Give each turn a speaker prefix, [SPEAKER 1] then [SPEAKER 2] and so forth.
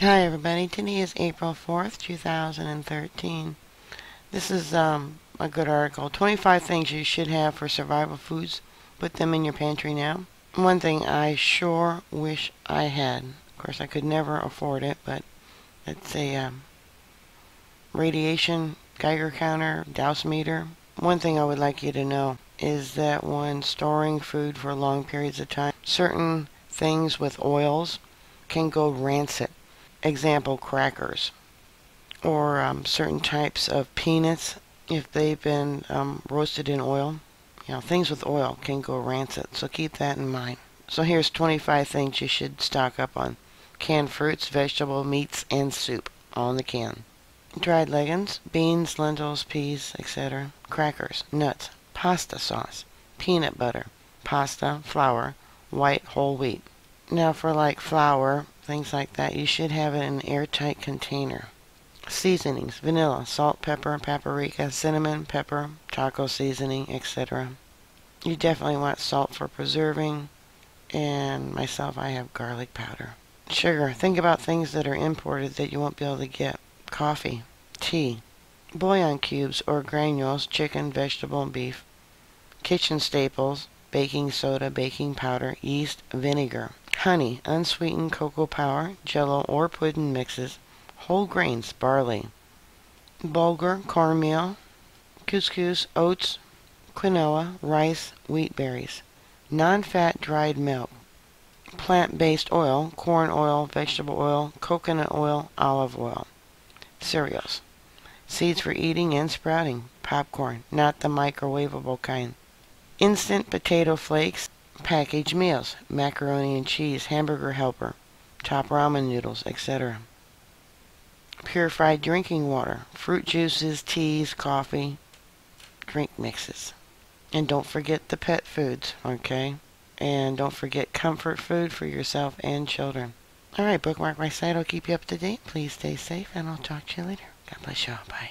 [SPEAKER 1] Hi everybody, today is April 4th, 2013. This is um, a good article. 25 things you should have for survival foods. Put them in your pantry now. One thing I sure wish I had. Of course, I could never afford it, but it's a um, radiation Geiger counter, dose meter. One thing I would like you to know is that when storing food for long periods of time, certain things with oils can go rancid example crackers or um, certain types of peanuts if they've been um, roasted in oil. You know things with oil can go rancid so keep that in mind. So here's 25 things you should stock up on. Canned fruits vegetable meats and soup all in the can. Dried legumes beans lentils peas etc crackers nuts pasta sauce peanut butter pasta flour white whole wheat. Now for like flour things like that, you should have it in an airtight container. Seasonings, vanilla, salt, pepper, paprika, cinnamon, pepper, taco seasoning, etc. You definitely want salt for preserving, and myself, I have garlic powder. Sugar, think about things that are imported that you won't be able to get. Coffee, tea, bouillon cubes or granules, chicken, vegetable, and beef. Kitchen staples, baking soda, baking powder, yeast, vinegar honey, unsweetened cocoa powder, jello or pudding mixes, whole grains, barley, bulgur, cornmeal, couscous, oats, quinoa, rice, wheat berries, non-fat dried milk, plant-based oil, corn oil, vegetable oil, coconut oil, olive oil, cereals, seeds for eating and sprouting, popcorn, not the microwavable kind, instant potato flakes, packaged meals, macaroni and cheese, hamburger helper, top ramen noodles, etc. Purified drinking water, fruit juices, teas, coffee, drink mixes. And don't forget the pet foods, okay? And don't forget comfort food for yourself and children. Alright, bookmark my site. I'll keep you up to date. Please stay safe, and I'll talk to you later. God bless you all. Bye.